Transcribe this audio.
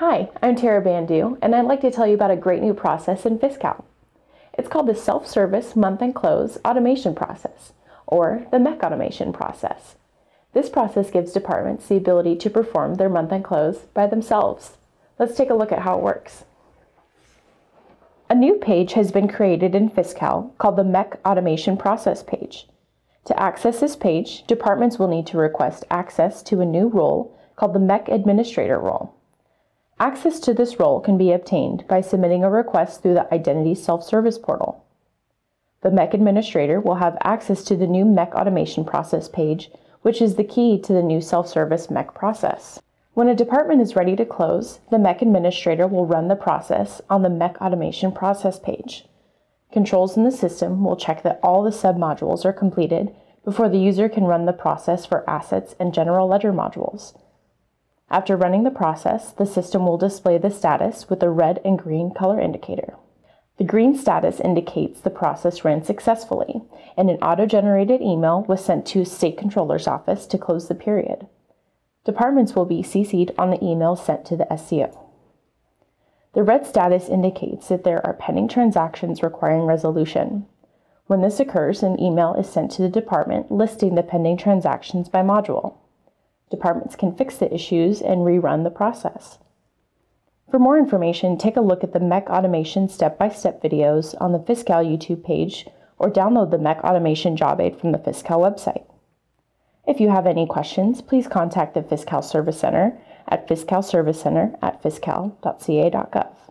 Hi, I'm Tara Bandu, and I'd like to tell you about a great new process in Fiscal. It's called the Self-Service Month-End Close Automation Process, or the MEC Automation Process. This process gives departments the ability to perform their month-end close by themselves. Let's take a look at how it works. A new page has been created in Fiscal called the MEC Automation Process page. To access this page, departments will need to request access to a new role called the MEC Administrator role. Access to this role can be obtained by submitting a request through the Identity Self-Service portal. The MEC Administrator will have access to the new MEC Automation Process page, which is the key to the new self-service MEC process. When a department is ready to close, the MEC Administrator will run the process on the MEC Automation Process page. Controls in the system will check that all the submodules are completed before the user can run the process for assets and general ledger modules. After running the process, the system will display the status with a red and green color indicator. The green status indicates the process ran successfully, and an auto-generated email was sent to State Controller's office to close the period. Departments will be CC'd on the email sent to the SCO. The red status indicates that there are pending transactions requiring resolution. When this occurs, an email is sent to the department listing the pending transactions by module. Departments can fix the issues and rerun the process. For more information, take a look at the MEC Automation step-by-step videos on the Fiscal YouTube page or download the MEC Automation job aid from the Fiscal website. If you have any questions, please contact the Fiscal Service Center at fiscalservicecenter at fiscal.ca.gov.